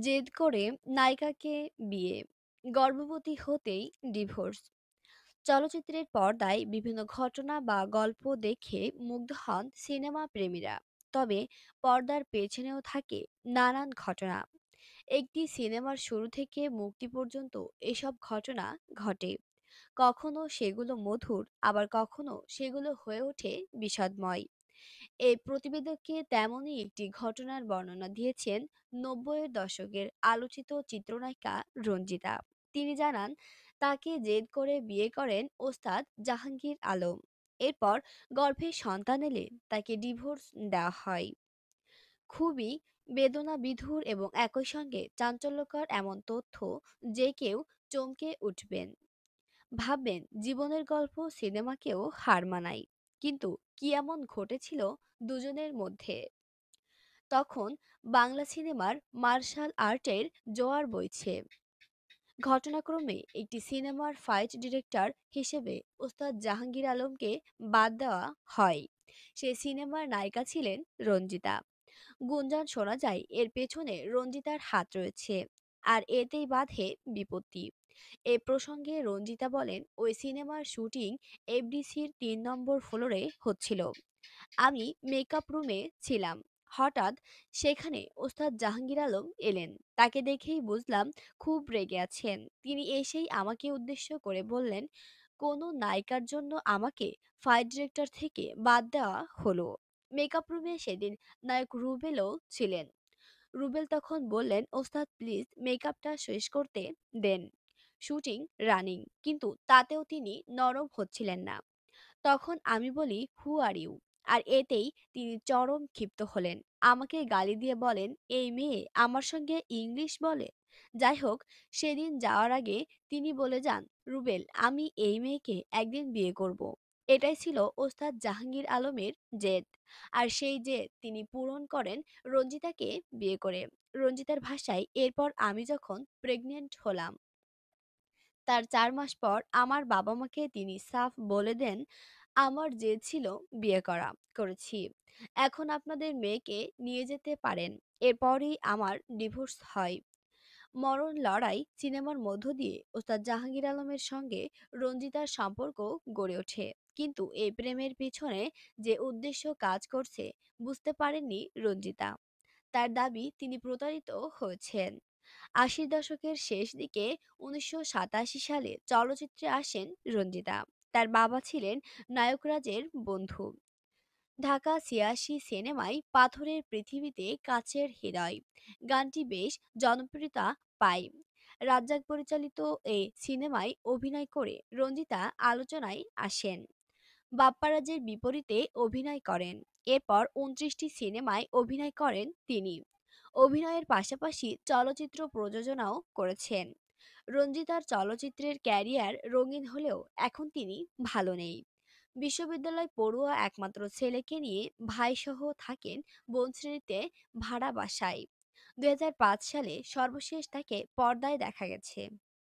জেদ করে নায়িকাকে বিয়ে, গর্ভবতী হতেই ডিভোর্স। চলচ্চিত্রের পর্দায় বিভিন্ন ঘটনা বা গল্প দেখে মুগ্ধ হন সিনেমা প্রেমীরা। তবে পর্দার পেছনেও থাকে নানান ঘটনা। একটি সিনেমার শুরু থেকে মুক্তি পর্যন্ত এসব ঘটনা ঘটে। কখনো সেগুলো মধুর, আবার কখনো সেগুলো হয়ে ওঠে বিষাদময়। এই প্রতিবেদকে তেমনই একটি ঘটনার বর্ণনা দিয়েছেন নব্বইয়ের দশকের আলোচিত চিত্রনায়িকা রঞ্জিতা। তিনি জানান, তাকে জেদ করে বিয়ে করেন ওস্তাদ জাহাঙ্গীর আলম। এরপর গর্ভে সন্তান এলে তাকে ডিভোর্স দেওয়া হয়। খুবই বেদনাবিধুর এবং একই সঙ্গে চাঞ্চল্যকর এমন তথ্য যে কেউ চমকে উঠবেন। ভাববেন জীবনের গল্প সিনেমাকেও হার মানায়। কিন্তু কি এমন ঘটেছিল দুজনের মধ্যে? তখন বাংলা সিনেমার মার্শাল আর্টের জোয়ার বইছে। ঘটনাক্রমে একটি সিনেমার ফাইট ডিরেক্টর হিসেবে ওস্তাদ জাহাঙ্গীর আলমকে বাদ দেওয়া হয়। সে সিনেমার নায়িকা ছিলেন রঞ্জিতা। গুঞ্জন শোনা যায়, এর পেছনে রঞ্জিতার হাত রয়েছে। আর এতেই বাধে বিপত্তি। এ প্রসঙ্গে রঞ্জিতা বলেন, ওই সিনেমার শুটিং এফডিসির তিন নম্বর ফ্লোরে হচ্ছিল। আমি মেকআপ রুমে ছিলাম। হঠাৎ সেখানে ওস্তাদ জাহাঙ্গীর আলম এলেন। তাকে দেখেই বুঝলাম খুব রেগে আছেন। তিনি এসেই আমাকে উদ্দেশ্য করে বললেন, কোনো নায়িকার জন্য আমাকে ফাইট ডিরেক্টর থেকে বাদ দেওয়া হলো। মেকআপ রুমে সেদিন নায়ক রুবেলও ছিলেন। রুবেল তখন বললেন, ওস্তাদ প্লিজ মেকআপটা শেষ করতে দেন। শুটিং রানিং, কিন্তু তাতেও তিনি নরম হচ্ছিলেন না। তখন আমি বলি, হু আর ইউ? আর এতেই তিনি চরম ক্ষিপ্ত হলেন। আমাকে গালি দিয়ে বলেন, এই মেয়ে আমার সঙ্গে ইংলিশ বলে? যাই হোক, সেদিন যাওয়ার আগে তিনি বলে যান, রুবেল আমি এই মেয়েকে একদিন বিয়ে করব। এটাই ছিল ওস্তাদ জাহাঙ্গীর আলমের জেদ। আর সেই জেদ তিনি পূরণ করেন রঞ্জিতাকে বিয়ে করে। রঞ্জিতার ভাষায়, এরপর আমি যখন প্রেগনেন্ট হলাম। তার চার মাস পর আমার বাবা মাকে তিনি সাফ বলে দেন, আমার জেদ ছিল বিয়ে করা, করেছি। এখন আপনাদের মেয়েকে নিয়ে যেতে পারেন। এরপরই আমার ডিভোর্স হয়। মরণ লড়াই সিনেমার মধ্য দিয়ে ওস্তাদ জাহাঙ্গীর আলমের সঙ্গে রঞ্জিতার সম্পর্ক গড়ে ওঠে। কিন্তু এই প্রেমের পিছনে যে উদ্দেশ্য কাজ করছে, বুঝতে পারেননি রঞ্জিতা। তার দাবি তিনি প্রতারিত হয়েছেন। আশির দশকের শেষ দিকে উনিশশো সাতাশি সালে চলচ্চিত্রে আসেন রঞ্জিতা। তার বাবা ছিলেন নায়করাজের বন্ধু। ঢাকা ছিয়াশি সিনেমায় পাথরের পৃথিবীতে কাছের হৃদয় গানটি বেশ জনপ্রিয়তা পায়। রাজ্জাক পরিচালিত এ সিনেমায় অভিনয় করে রঞ্জিতা আলোচনায় আসেন। বাপ্পারাজের বিপরীতে অভিনয় করেন। এরপর উনত্রিশটি সিনেমায় অভিনয় করেন তিনি। অভিনয়ের পাশাপাশি চলচ্চিত্র প্রযোজনাও করেছেন। রঞ্জিতার চলচ্চিত্রের ক্যারিয়ার রঙিন হলেও এখন তিনি ভালো নেই। বিশ্ববিদ্যালয় পড়ুয়া একমাত্র ছেলেকে নিয়ে ভাইসহ থাকেন বনশ্রীতে ভাড়া বাসায়। ২০০৫ সালে সর্বশেষ তাকে পর্দায় দেখা গেছে।